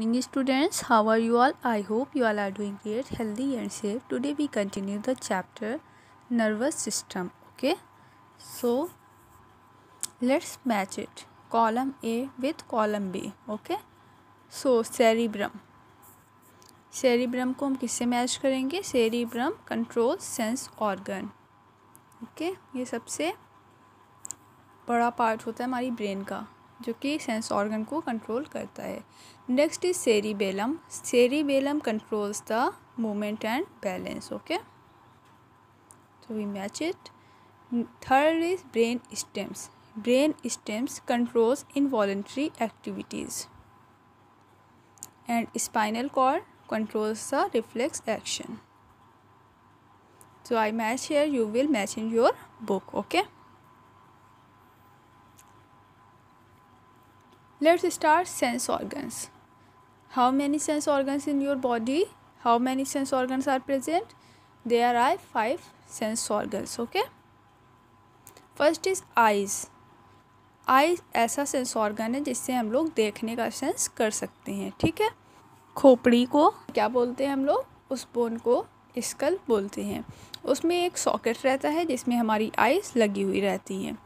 Morning students, how are you all? I hope you all are doing great, healthy and safe. Today we continue the chapter nervous system. Okay, so let's match it column A with column B. Okay, so cerebrum. Cerebrum को हम किससे match करेंगे cerebrum control sense organ okay ये सबसे बड़ा part होता है हमारी ब्रेन का जो कि सेंस ऑर्गन को कंट्रोल करता है। Next is cerebellum cerebellum controls the movement and balance okay तो we match it third is brain stems brain stems controls involuntary activities and spinal cord controls the reflex action so I match here you will match in your book okay let's start sense organs how many sense organs in your body how many sense organs are present they are I five sense organs okay first is eyes eye ऐसा sense organ है जिससे हम लोग देखने का sense कर सकते हैं, ठीक है? खोपड़ी को क्या बोलते हैं हम लोग? उस बोन को स्कल बोलते हैं। उसमें एक सॉकेट रहता है जिसमें हमारी आइज़ लगी हुई रहती हैं।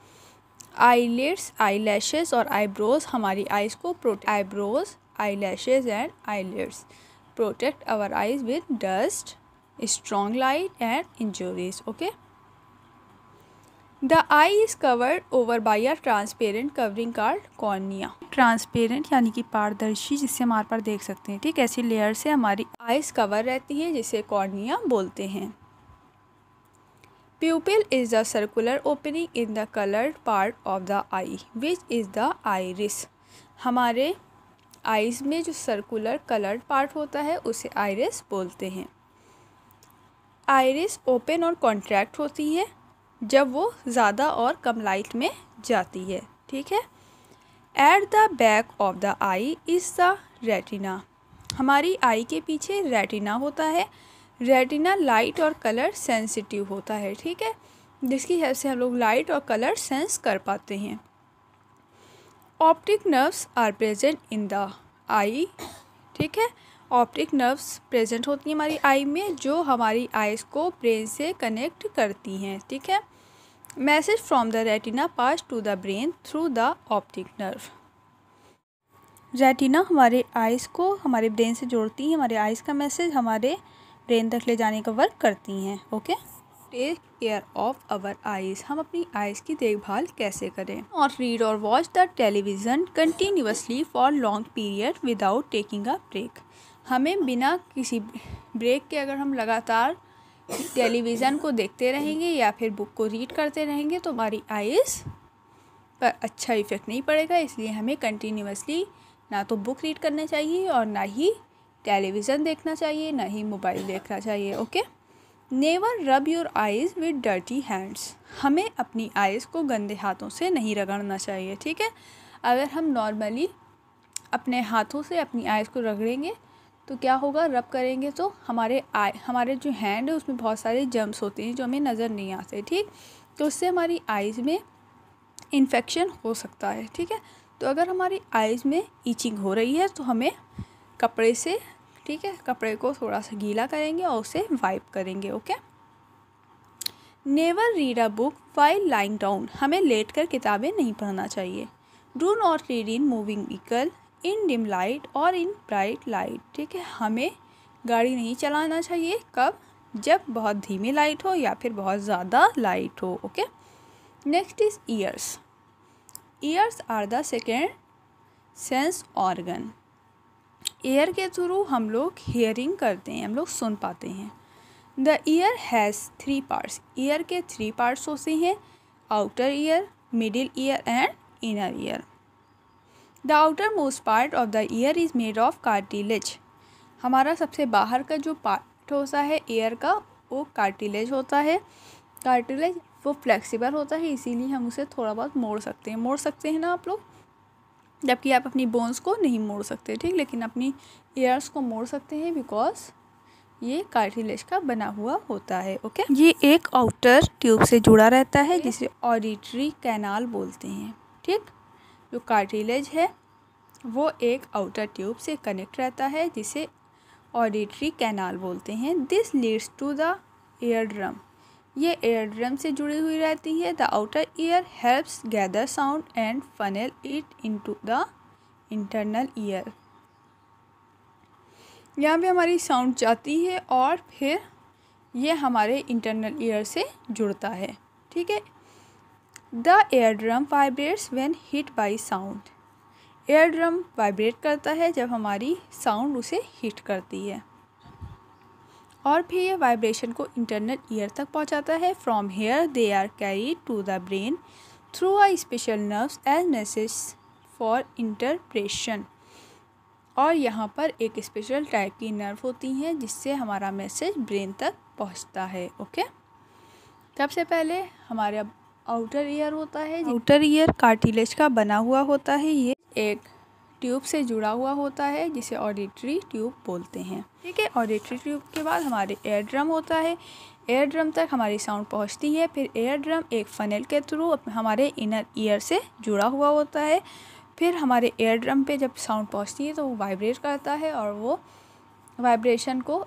आईलिड्स आई लैशेज और आईब्रोज हमारी आइज़ को प्रोटे eyebrows eyelashes and eyelids protect our eyes with dust strong light and injuries okay the eye is covered over by a transparent covering called cornea transparent यानी कि पारदर्शी जिससे हम are पार देख सकते हैं, ठीक? ऐसी लेयर से हमारी आइज़ कवर रहती है, जिसे कॉर्निया बोलते हैं। Pupil is the circular opening in the colored part of the eye, which is the iris. हमारे आइज़ में जो सर्कुलर कलर्ड पार्ट होता है, उसे आइरिस बोलते हैं। आइरिस ओपन और कॉन्ट्रैक्ट होती है, जब वो ज़्यादा और कम लाइट में जाती है, ठीक है? At the back of the eye is the retina हमारी आई के पीछे रेटिना होता है रेटिना लाइट और कलर सेंसिटिव होता है, ठीक है? जिसकी हेल्प से हम लोग लाइट और कलर सेंस कर पाते हैं। Optic nerves are present in the eye, ठीक है? ऑप्टिक नर्व्स प्रेजेंट होती हैं हमारी आई में, जो हमारी आइज़ को ब्रेन से कनेक्ट करती हैं, ठीक है? Message from the retina pass to the brain through the optic nerve. Retina हमारे आइज़ को, हमारे ब्रेन से जोड़ती है, हमारे आइज़ का मैसेज, हमारे ब्रेन तक ले जाने का वर्क करती हैं, okay? Take care of our eyes हम अपनी आइज़ की देखभाल कैसे करें? और रीड और watch the television continuously for long period without taking a break हमें बिना किसी ब्रेक के अगर हम लगातार टेलीविज़न को देखते रहेंगे या फिर बुक को रीड करते रहेंगे तो हमारी आइज़ पर अच्छा इफ़ेक्ट नहीं पड़ेगा, इसलिए हमें कंटिन्यूसली ना तो बुक रीड करना चाहिए और ना ही टेलीविज़न देखना चाहिए, ना ही मोबाइल देखना चाहिए, okay? Never rub your eyes with dirty hands. हमें अपनी आइज़ को गंदे हाथों से नहीं रगड़ना चाहिए, ठीक है? अगर हम नॉर्मली अपने हाथों से अपनी आइज़ को रगड़ेंगे तो क्या होगा? रब करेंगे तो हमारे आई, हमारे जो हैंड है, उसमें बहुत सारे जम्स होते हैं जो हमें नज़र नहीं आते, ठीक? तो उससे हमारी आइज़ में इन्फेक्शन हो सकता है, ठीक है? तो अगर हमारी आइज़ में ईचिंग हो रही है तो हमें कपड़े से ठीक है? कपड़े को थोड़ा सा गीला करेंगे और उसे वाइप करेंगे okay never read a book while lying down हमें लेट कर किताबें नहीं पढ़ना चाहिए। Do not read in moving vehicle in dim light और इन ब्राइट लाइट ठीक है? हमें गाड़ी नहीं चलाना चाहिए कब? जब बहुत धीमी लाइट हो या फिर बहुत ज़्यादा लाइट हो okay next is ears ears are the second sense organ ear के थ्रू हम लोग हेयरिंग करते हैं, हम लोग सुन पाते हैं। The ear has three parts ear के थ्री पार्ट्स होते हैं outer ear middle ear and inner ear the outermost part of the ear is made of cartilage हमारा सबसे बाहर का जो पार्ट होता है ईयर का, वो कार्टिलेज होता है। कार्टिलेज वो फ्लेक्सिबल होता है, इसीलिए हम उसे थोड़ा बहुत मोड़ सकते हैं। मोड़ सकते हैं ना आप लोग? जबकि आप अपनी बोन्स को नहीं मोड़ सकते ठीक? लेकिन अपनी ईयर्स को मोड़ सकते हैं बिकॉज़ ये कार्टिलेज का बना हुआ होता है ओके ये एक आउटर ट्यूब से जुड़ा रहता है जिसे ऑडिटरी कैनाल बोलते हैं ठीक? जो कार्टिलेज है वो एक आउटर ट्यूब से कनेक्ट रहता है जिसे ऑडिटरी कैनाल बोलते हैं। This leads to the eardrum ये एयर ड्रम से जुड़ी हुई रहती है। The outer ear helps gather sound and funnel it into the internal ear यहाँ पे हमारी साउंड जाती है और फिर ये हमारे इंटरनल ईयर से जुड़ता है। ठीक है? The eardrum vibrates when hit by sound eardrum vibrate करता है जब हमारी साउंड उसे हिट करती है। और फिर ये वाइब्रेशन को इंटरनल ईयर तक पहुंचाता है। From here they are carry to the brain through a special nerves as message for interpretation और यहाँ पर एक स्पेशल टाइप की नर्व होती हैं जिससे हमारा मैसेज ब्रेन तक पहुँचता है ओके सबसे पहले हमारे आउटर ईयर होता है आउटर ईयर कार्टिलेज का बना हुआ होता है ये एक ट्यूब से जुड़ा हुआ होता है, जिसे ऑडिटरी ट्यूब बोलते हैं। ठीक है ऑडिटरी ट्यूब के बाद हमारे एयर ड्रम होता है। एयर ड्रम तक हमारी साउंड पहुँचती है, फिर एयर ड्रम एक फनल के थ्रू हमारे इनर ईयर से जुड़ा हुआ होता है। फिर हमारे एयर ड्रम पे जब साउंड पहुँचती है तो वो वाइब्रेट करता है और वो वाइब्रेशन को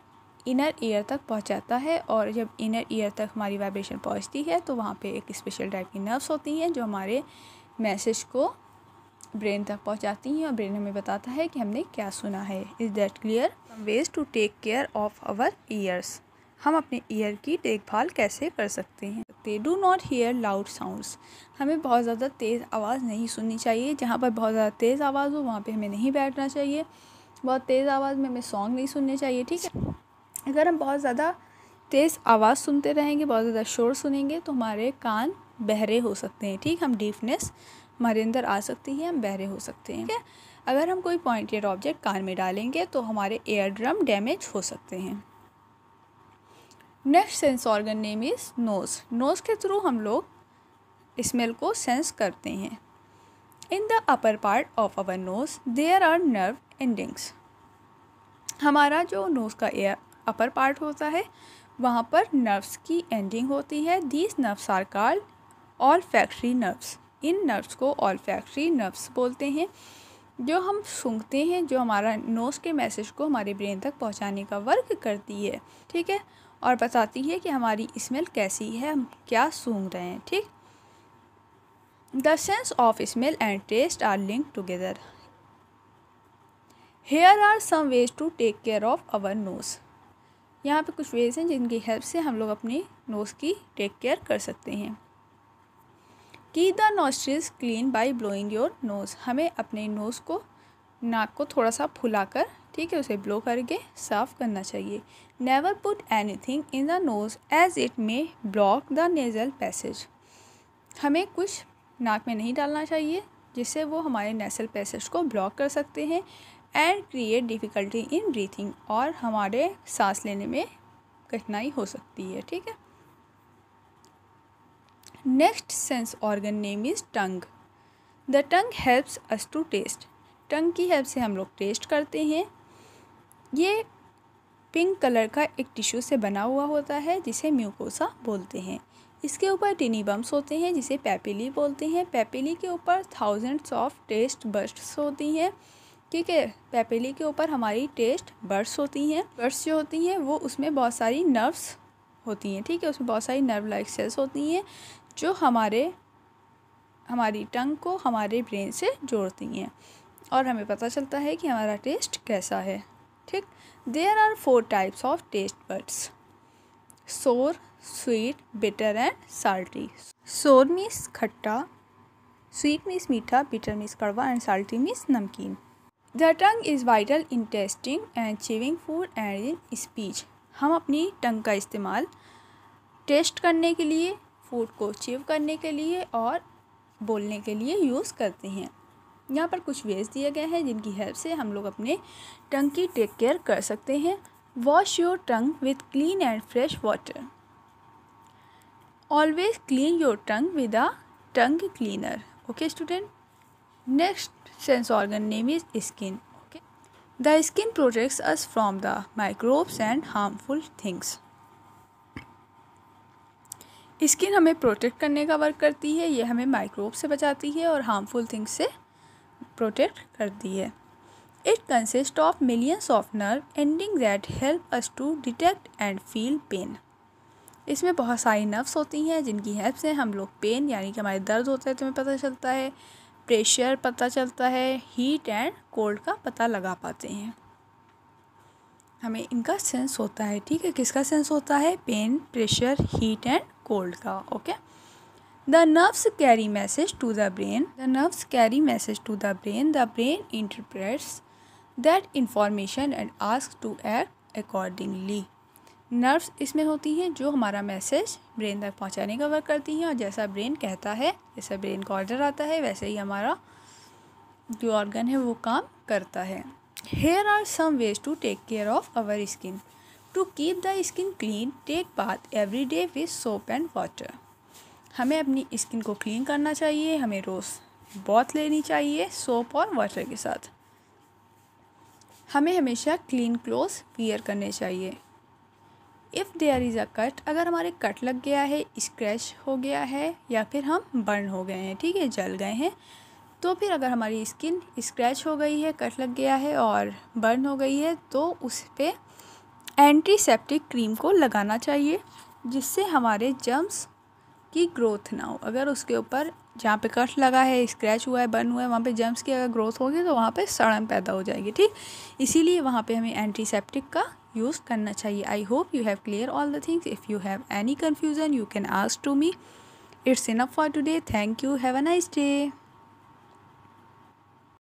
इनर ईयर तक पहुंचाता है। और जब इनर ईयर तक हमारी वाइब्रेशन पहुँचती है तो वहाँ पे एक स्पेशल टाइप की नर्व्स होती हैं, जो हमारे मैसेज को ब्रेन तक पहुंचाती हैं और ब्रेन हमें बताता है कि हमने क्या सुना है। Is that clear? Ways to take care of our ears हम अपने ईयर की देखभाल कैसे कर सकते हैं? They do not hear loud sounds हमें बहुत ज़्यादा तेज़ आवाज़ नहीं सुननी चाहिए। जहाँ पर बहुत ज़्यादा तेज़ आवाज़ हो, वहाँ पर हमें नहीं बैठना चाहिए। बहुत तेज़ आवाज़ में हमें सॉन्ग नहीं सुनने चाहिए, ठीक है? अगर हम बहुत ज़्यादा तेज़ आवाज़ सुनते रहेंगे, बहुत ज़्यादा शोर सुनेंगे तो हमारे कान बहरे हो सकते हैं, ठीक? हम डीफनेस हमारे अंदर आ सकती है, हम बहरे हो सकते हैं, ठीक है? अगर हम कोई पॉइंटेड ऑब्जेक्ट कान में डालेंगे तो हमारे एयर ड्रम डैमेज हो सकते हैं। Next sense organ name is nose nose के थ्रू हम लोग स्मेल को सेंस करते हैं। In the upper part of our nose there are nerve endings हमारा जो नोज़ का एयर अपर पार्ट होता है, वहाँ पर नर्व्स की एंडिंग होती है। These nerves are called olfactory nerves in nerves को ऑल फैक्ट्री नर्व्स बोलते हैं, जो हम सूंघते हैं, जो हमारा नोज़ के मैसेज को हमारे ब्रेन तक पहुँचाने का वर्क करती है, ठीक है? और बताती है कि हमारी स्मेल कैसी है, हम क्या सूंघ रहे हैं, ठीक? The sense of smell and taste are link together here are some ways to take care of our nose यहाँ पे कुछ वेज हैं जिनकी हेल्प से हम लोग अपनी नोज़ की टेक केयर कर सकते हैं। Keep the nostrils clean by blowing your nose हमें अपने नोज़ को, नाक को थोड़ा सा फुलाकर, ठीक है, उसे ब्लो करके साफ़ करना चाहिए। Never put anything in the nose as it may block the nasal passage हमें कुछ नाक में नहीं डालना चाहिए, जिससे वो हमारे नेसल पैसेज को ब्लॉक कर सकते हैं and create difficulty in breathing और हमारे सांस लेने में कठिनाई हो सकती है, ठीक है। Next sense organ name is tongue the tongue helps us to taste tongue की हेल्प से हम लोग टेस्ट करते हैं। ये पिंक कलर का एक टिश्यू से बना हुआ होता है, जिसे म्यूकोसा बोलते हैं। इसके ऊपर टिनी बम्स होते हैं, जिसे पैपिली बोलते हैं। पैपिली के ऊपर थाउजेंड्स ऑफ़ टेस्ट बर्ड्स होती हैं। ठीक है पेपेली के ऊपर हमारी टेस्ट बर्ड्स होती हैं। बर्ड्स जो होती हैं, वो उसमें बहुत सारी नर्व्स होती हैं। ठीक है, उसमें बहुत सारी नर्व लाइक सेल्स होती हैं। जो हमारे, हमारी टंग को हमारे ब्रेन से जोड़ती हैं। और हमें पता चलता है कि हमारा टेस्ट कैसा है। ठीक? There are four types of taste buds sour sweet bitter and salty sour means खट्टा स्वीट मीन्स मीठा बिटर मीन्स कड़वा एंड साल्टी मीन्स नमकीन। The tongue is vital in tasting and chewing food and in speech हम अपनी tongue का इस्तेमाल test करने के लिए फ़ूड को चीव करने के लिए और बोलने के लिए यूज़ करते हैं। यहाँ पर कुछ वेज दिए गए हैं जिनकी हेल्प से हम लोग अपने टंग की टेक केयर कर सकते हैं। Wash your tongue with clean and fresh water always clean your tongue with a tongue cleaner okay student next sense organ name is skin okay? The skin protects us from the microbes and harmful things skin हमें protect करने का work करती है, ये हमें microbe से बचाती है और हार्मफुल थिंग्स से प्रोटेक्ट करती है। It consist of millions of nerve ending that help us to detect and feel pain इसमें बहुत सारी नर्व्स होती हैं, जिनकी हेल्प से हम लोग पेन यानी कि हमारे दर्द होता है तो हमें पता चलता है। प्रेशर पता चलता है हीट एंड कोल्ड का पता लगा पाते हैं। हमें इनका सेंस होता है, ठीक है? किसका सेंस होता है? Pain pressure heat and cold का okay the nerves carry message to the brain the nerves carry message to the brain the brain interprets that information and ask to act accordingly nerves इसमें होती हैं जो हमारा message brain तक पहुँचाने का work करती हैं और जैसा ब्रेन कहता है, जैसा ब्रेन का ऑर्डर आता है, वैसे ही हमारा जो ऑर्गन है वो काम करता है। Here are some ways to take care of our skin to keep the skin clean take bath every day with soap and water हमें अपनी स्किन को क्लीन करना चाहिए, हमें रोज़ बॉथ लेनी चाहिए सोप और वाटर के साथ। हमें हमेशा क्लीन क्लोथ वियर करने चाहिए। If there is a cut अगर हमारे कट लग गया है स्क्रैच हो गया है, या फिर हम बर्न हो गए हैं, ठीक है, जल गए हैं तो फिर अगर हमारी स्किन स्क्रैच हो गई है कट लग गया है और बर्न हो गई है तो उस पर एंटीसेप्टिक क्रीम को लगाना चाहिए, जिससे हमारे जम्स की ग्रोथ ना हो। अगर उसके ऊपर जहाँ पे कट लगा है स्क्रैच हुआ है बर्न हुआ है, वहाँ पे जम्स की अगर ग्रोथ होगी तो वहाँ पे सड़न पैदा हो जाएगी, ठीक? इसीलिए वहाँ पे हमें एंटीसेप्टिक का यूज़ करना चाहिए। I hope you have clear all the things if you have any confusion you can ask to me it's enough for today thank you have a nice day